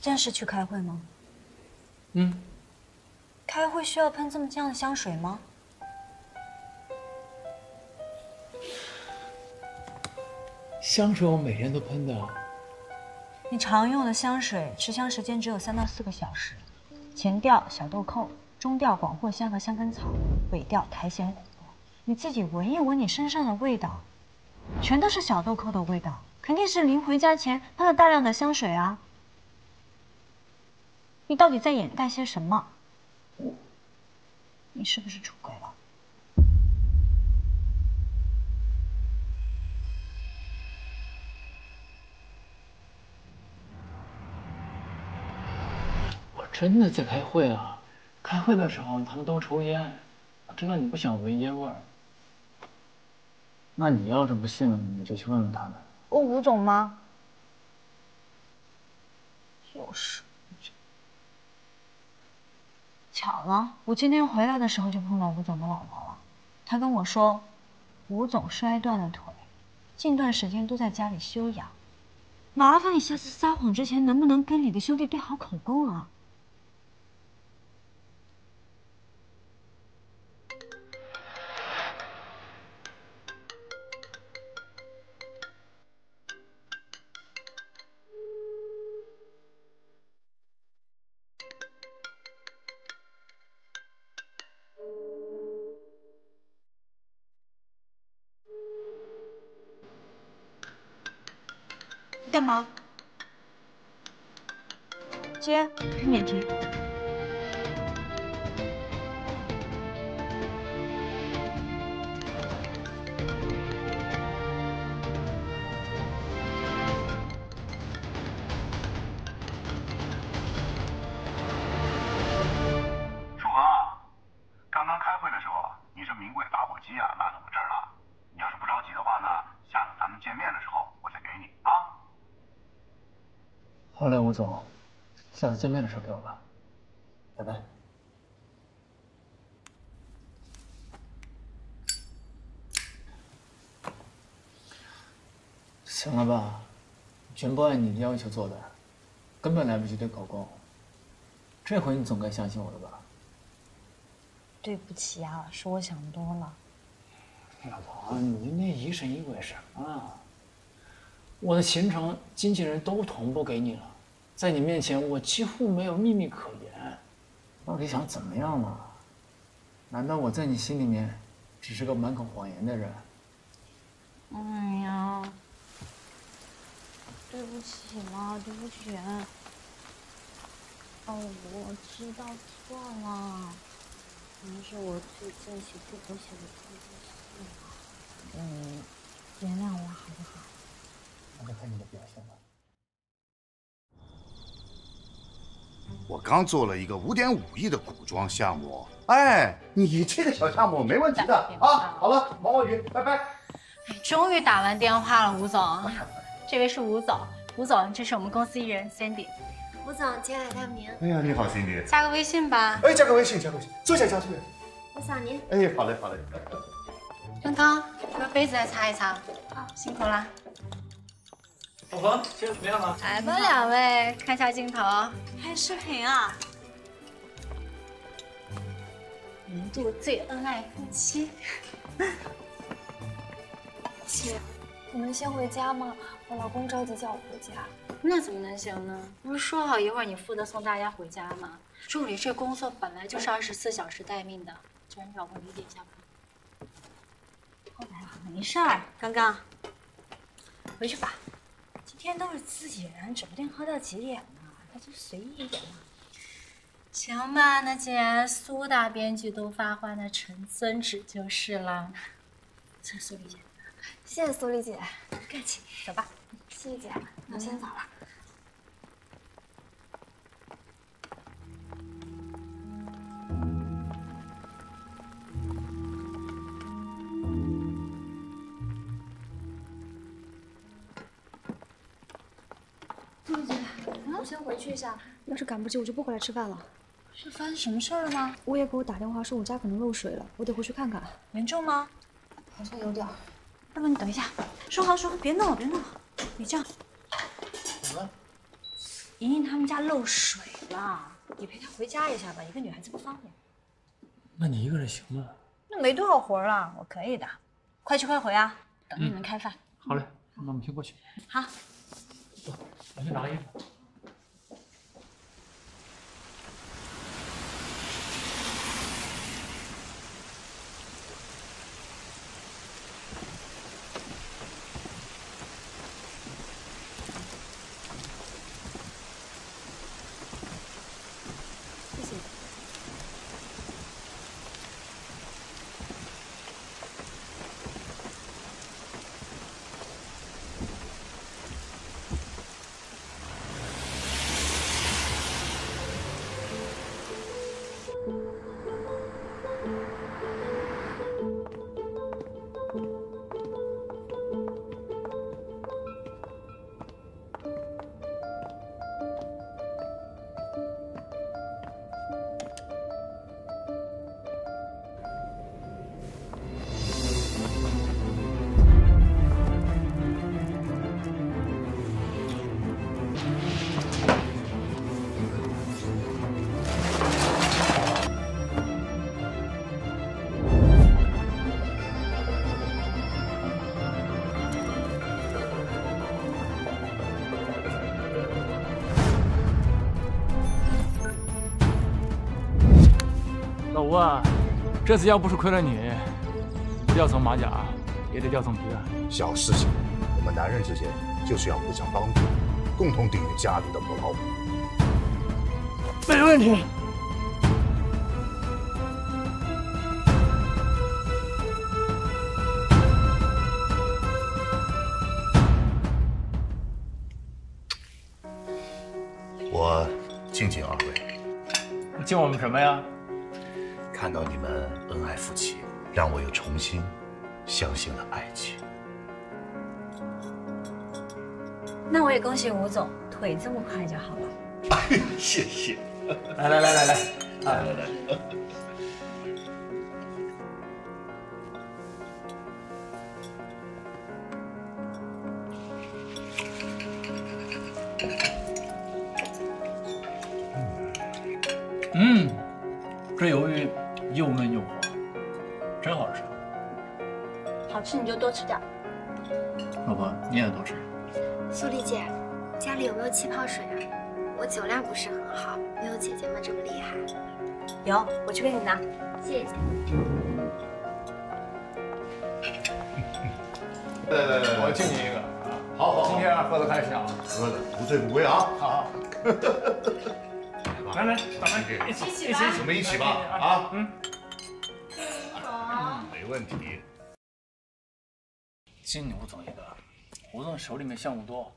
正式去开会吗？嗯。开会需要喷这么香的香水吗？香水我每天都喷的。你常用的香水持香时间只有三到四个小时，前调小豆蔻，中调广藿香和香根草，尾调苔藓琥珀。你自己闻一闻你身上的味道，全都是小豆蔻的味道，肯定是临回家前喷了大量的香水啊！你到底在掩盖些什么？你是不是出轨了？我真的在开会啊！开会的时候他们都抽烟，我知道你不想闻烟味儿。那你要是不信，你就去问问他们。问吴总吗？就是。巧了，我今天回来的时候就碰到吴总的老婆了。他跟我说，吴总摔断了腿，近段时间都在家里休养。麻烦你下次撒谎之前，能不能跟你的兄弟对好口供啊？干嘛？接，免提。好嘞，吴总，下次见面的时候给我吧，拜拜。行了吧，全部按你的要求做的，根本来不及对口供。这回你总该相信我了吧？对不起啊，是我想多了。老婆，你那疑神疑鬼什么？我的行程经纪人都同步给你了。在你面前，我几乎没有秘密可言。到底想怎么样呢？难道我在你心里面只是个满口谎言的人？哎呀，对不起嘛，对不起。哦，我知道错了，可能是我最近写剧本写的太过细了。嗯，原谅我好不好？那就看你的表现吧。我刚做了一个五点五亿的古装项目，哎，你这个小项目没问题的 啊。好了，毛毛雨，拜拜。哎，终于打完电话了，吴总。这位是吴总，吴总，这是我们公司艺人 Cindy。吴总，接来大名。哎呀，你好，Cindy。加个微信吧。哎，加个微信，加个微信，坐下，加坐下。我扫您。哎，好嘞，好嘞。刚刚把杯子再擦一擦。好，辛苦了。老婆，今天怎么样了？来吧，两位，看下镜头。拍视频啊！年度最恩爱夫妻。姐，我们先回家吗？我老公着急叫我回家。那怎么能行呢？不是说好一会儿你负责送大家回家吗？助理这工作本来就是二十四小时待命的，就让你老公理解一下吧。后来没事儿，刚刚回去吧。天都是自己人，指不定喝到几点呢，那就随意一点嘛。行吧，那既然苏大编剧都发话，那陈遵旨就是了。谢谢苏丽姐，谢谢苏丽姐，不客气，走吧。谢谢姐，我先走了。我先回去一下，要是赶不及，我就不回来吃饭了。是发生什么事儿了吗？物业给我打电话说我家可能漏水了，我得回去看看。严重吗？好像有点。要不你等一下，说好说好，别弄了，别弄了。你这样，怎么了？莹莹他们家漏水了，你陪她回家一下吧，一个女孩子不方便。那你一个人行吗？那没多少活了，我可以的。快去快回啊，等你们开饭。好嘞，那我们先过去。好。走，我去拿衣服。老吴啊，这次要不是亏了你，不掉层马甲也得掉层皮啊。小事情，我们男人之间就是要互相帮助，共同抵御家里的母老虎。没问题。我敬敬二位，敬我们什么呀？看到你们恩爱夫妻，让我又重新相信了爱情。那我也恭喜吴总，腿这么快就好了。哎，谢谢。来来来来来，来来来，嗯，这鱿鱼又嫩又滑，真好吃。好吃你就多吃点。老婆，你也多吃。苏丽姐，家里有没有气泡水啊？我酒量不是很好，没有姐姐们这么厉害。有，我去给你拿。谢谢。来来来来，我敬你一个啊！好好好今天喝的开心啊！喝的不醉不归啊！好 好，来来，咱们一起。一起，我们一起吧。啊！嗯，没问题。敬你吴总一个，吴总手里面项目多，